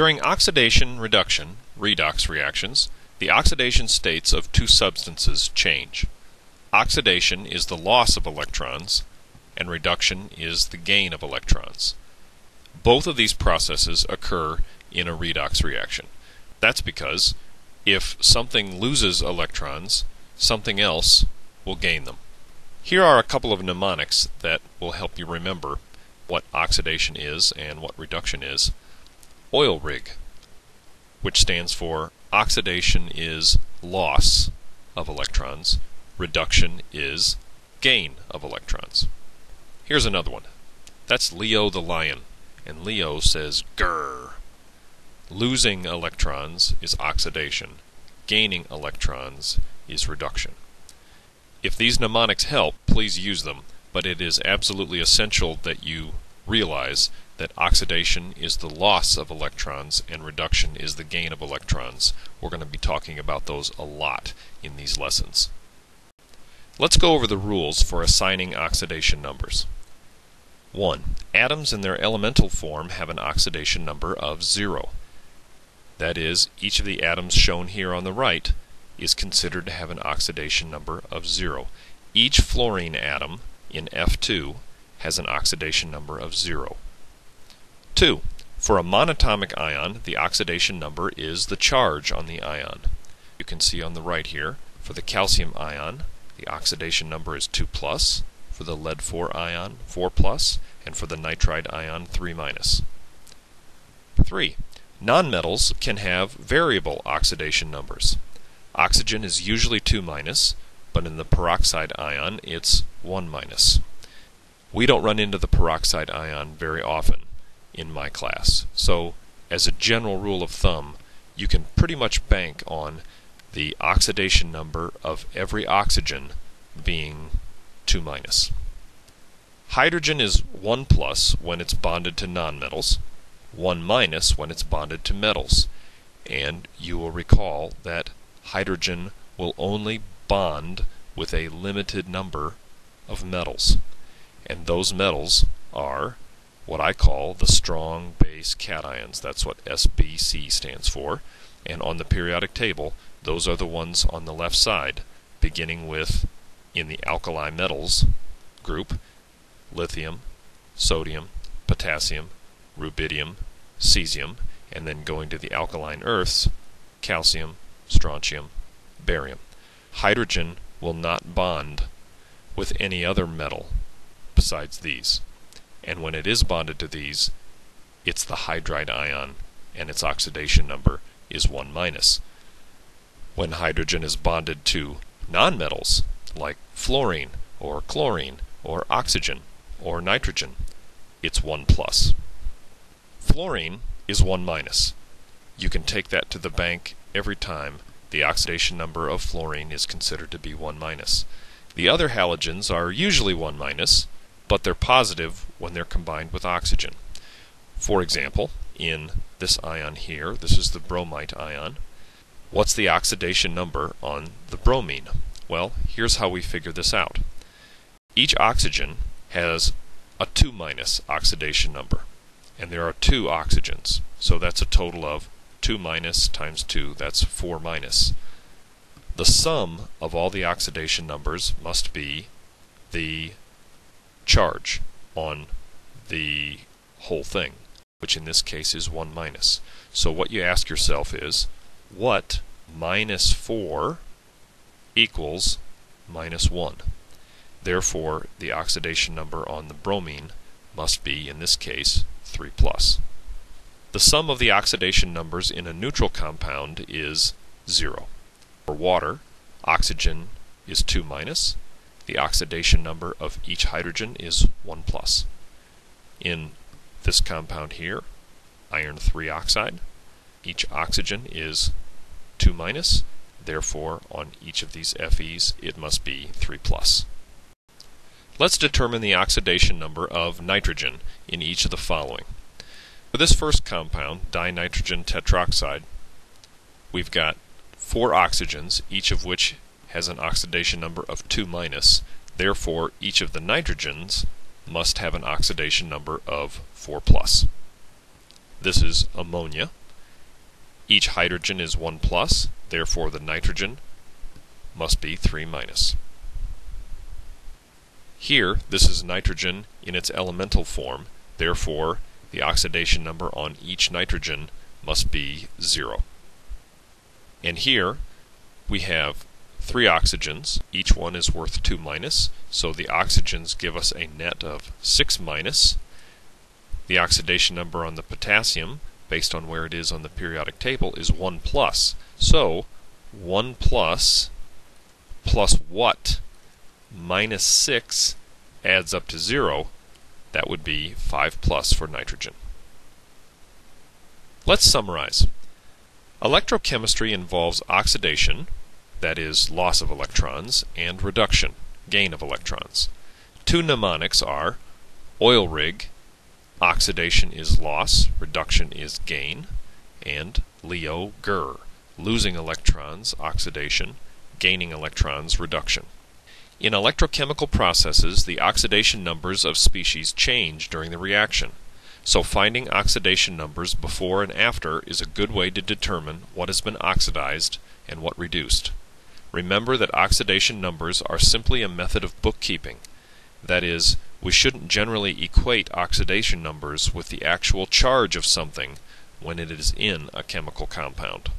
During oxidation reduction, redox reactions, the oxidation states of two substances change. Oxidation is the loss of electrons, and reduction is the gain of electrons. Both of these processes occur in a redox reaction. That's because if something loses electrons, something else will gain them. Here are a couple of mnemonics that will help you remember what oxidation is and what reduction is. Oil rig, which stands for oxidation is loss of electrons, reduction is gain of electrons. Here's another one. That's Leo the lion, and Leo says grrr. Losing electrons is oxidation, gaining electrons is reduction. If these mnemonics help, please use them, but it is absolutely essential that you realize that oxidation is the loss of electrons and reduction is the gain of electrons. We're going to be talking about those a lot in these lessons. Let's go over the rules for assigning oxidation numbers. 1. Atoms in their elemental form have an oxidation number of 0. That is, each of the atoms shown here on the right is considered to have an oxidation number of 0. Each fluorine atom in F2 has an oxidation number of 0. 2. For a monatomic ion, the oxidation number is the charge on the ion. You can see on the right here, for the calcium ion, the oxidation number is 2 plus, for the lead 4 ion 4 plus, and for the nitride ion 3 minus. 3. Nonmetals can have variable oxidation numbers. Oxygen is usually 2 minus, but in the peroxide ion it's 1 minus. We don't run into the peroxide ion very often in my class. So, as a general rule of thumb, you can pretty much bank on the oxidation number of every oxygen being 2 minus. Hydrogen is 1 plus when it's bonded to nonmetals, 1 minus when it's bonded to metals. And you will recall that hydrogen will only bond with a limited number of metals. And those metals are what I call the strong base cations. That's what SBC stands for. And on the periodic table, those are the ones on the left side, beginning with, in the alkali metals group, lithium, sodium, potassium, rubidium, cesium, and then going to the alkaline earths, calcium, strontium, barium. Hydrogen will not bond with any other metal besides these. And when it is bonded to these, it's the hydride ion, and its oxidation number is 1 minus. When hydrogen is bonded to nonmetals, like fluorine, or chlorine, or oxygen, or nitrogen, it's 1 plus. Fluorine is 1 minus. You can take that to the bank every time the oxidation number of fluorine is considered to be 1 minus. The other halogens are usually 1 minus, but they're positive when they're combined with oxygen. For example, in this ion here, this is the bromite ion. What's the oxidation number on the bromine? Well, here's how we figure this out. Each oxygen has a 2 minus oxidation number, and there are two oxygens, so that's a total of 2 minus times 2, that's 4 minus. The sum of all the oxidation numbers must be the charge on the whole thing, which in this case is 1 minus. So what you ask yourself is, what minus 4 equals minus 1? Therefore, the oxidation number on the bromine must be, in this case, 3 plus. The sum of the oxidation numbers in a neutral compound is 0. For water, oxygen is 2 minus, the oxidation number of each hydrogen is 1 plus. In this compound here, iron 3 oxide, each oxygen is 2 minus, therefore on each of these Fe's it must be 3 plus. Let's determine the oxidation number of nitrogen in each of the following. For this first compound, dinitrogen tetroxide, we've got four oxygens, each of which has an oxidation number of 2 minus. Therefore, each of the nitrogens must have an oxidation number of 4 plus. This is ammonia. Each hydrogen is 1 plus, therefore the nitrogen must be 3 minus. Here, this is nitrogen in its elemental form, therefore the oxidation number on each nitrogen must be 0. And here we have three oxygens, each one is worth 2 minus, so the oxygens give us a net of 6 minus. The oxidation number on the potassium, based on where it is on the periodic table, is 1 plus. So 1 plus plus what minus 6 adds up to 0. That would be 5 plus for nitrogen. Let's summarize. Electrochemistry involves oxidation, that is, loss of electrons, and reduction, gain of electrons. Two mnemonics are oil rig, oxidation is loss, reduction is gain, and Leo GER, losing electrons, oxidation, gaining electrons, reduction. In electrochemical processes, the oxidation numbers of species change during the reaction. So finding oxidation numbers before and after is a good way to determine what has been oxidized and what reduced. Remember that oxidation numbers are simply a method of bookkeeping. That is, we shouldn't generally equate oxidation numbers with the actual charge of something when it is in a chemical compound.